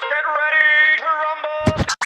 Get ready to rumble!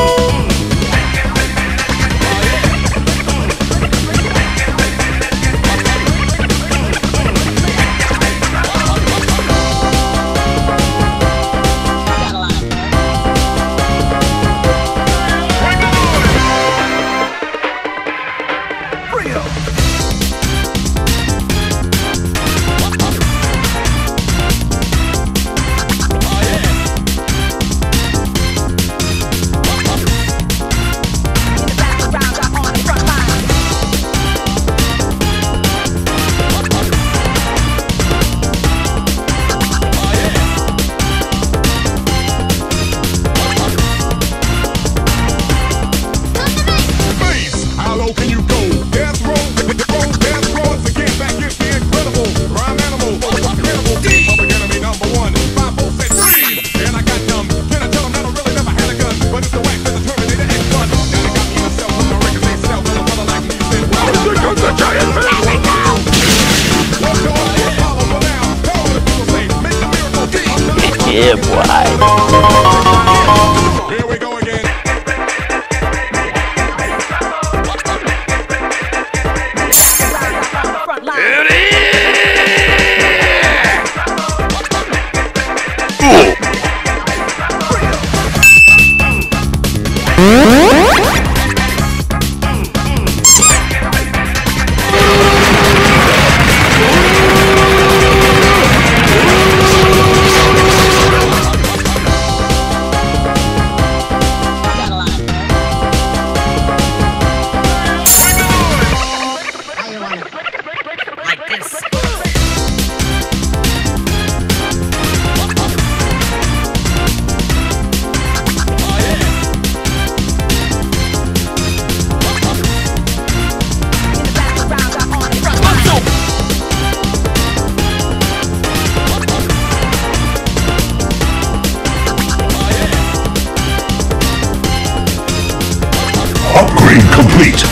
Radio. Yeah, boy. Here we go again. Here it is. complete.